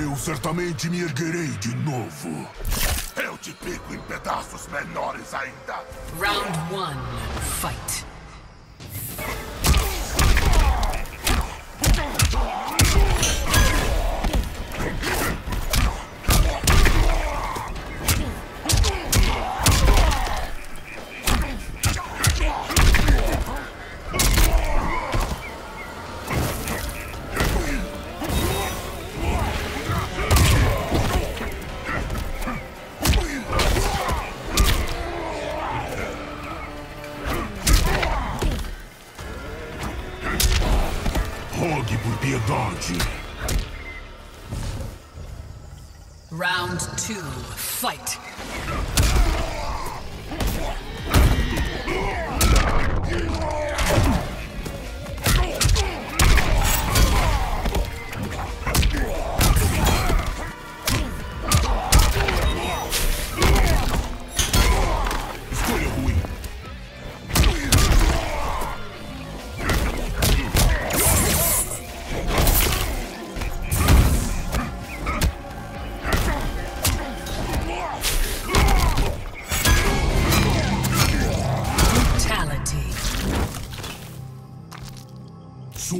Eu certamente me erguerei de novo. Eu te pico em pedaços menores ainda. Round one, fight. Round two, fight!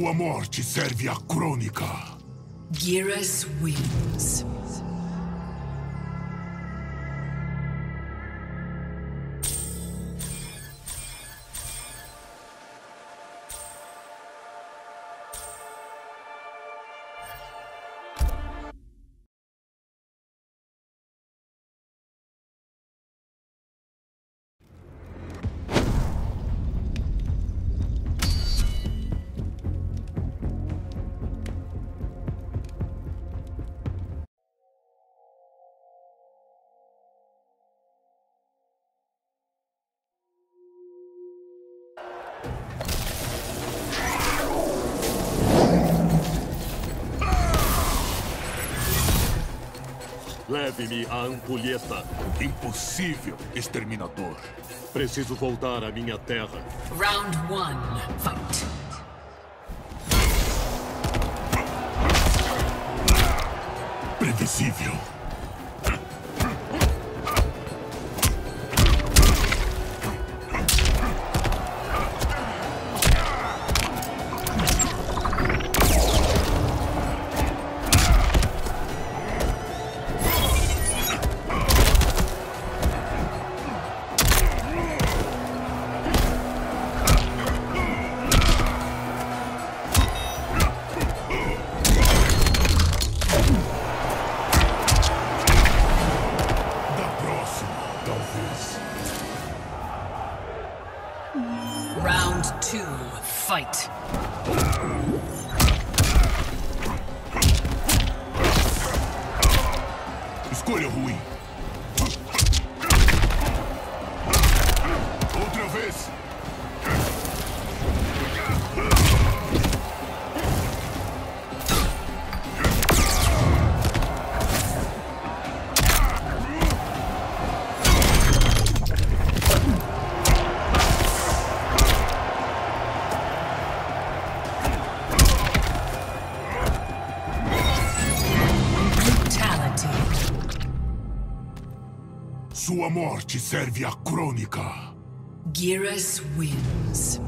Sua morte serve à crônica. Geras wins. Leve-me à ampulheta. Impossível, exterminador. Preciso voltar à minha terra. Round one, fight. Previsível. Round two, fight. Escolha ruim. Outra vez. Sua morte serve à crônica. Geras wins.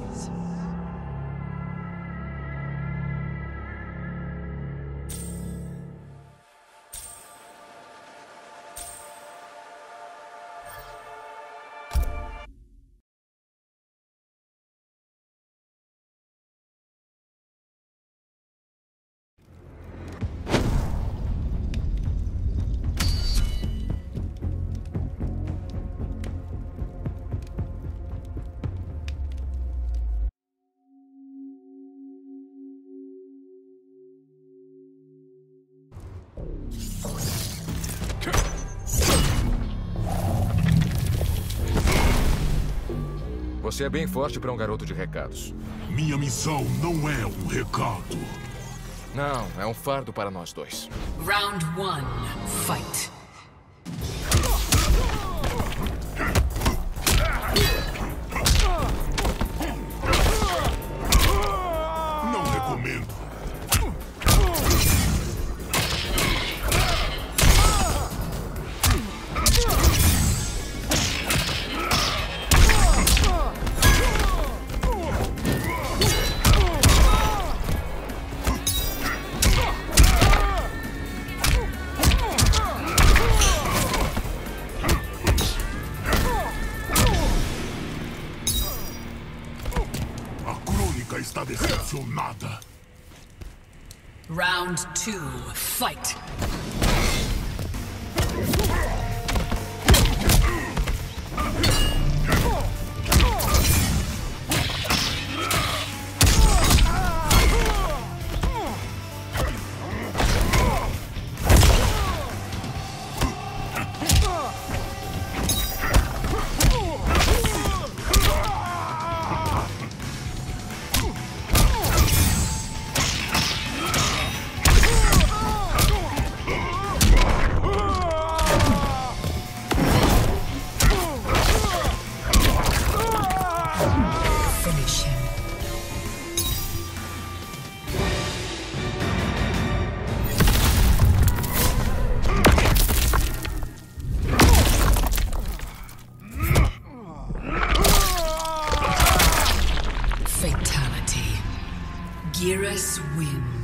Você é bem forte para um garoto de recados. Minha missão não é um recado. Não, é um fardo para nós dois. Round one, fight. Está decepcionada. Round two, fight. Fatality. Geras wins.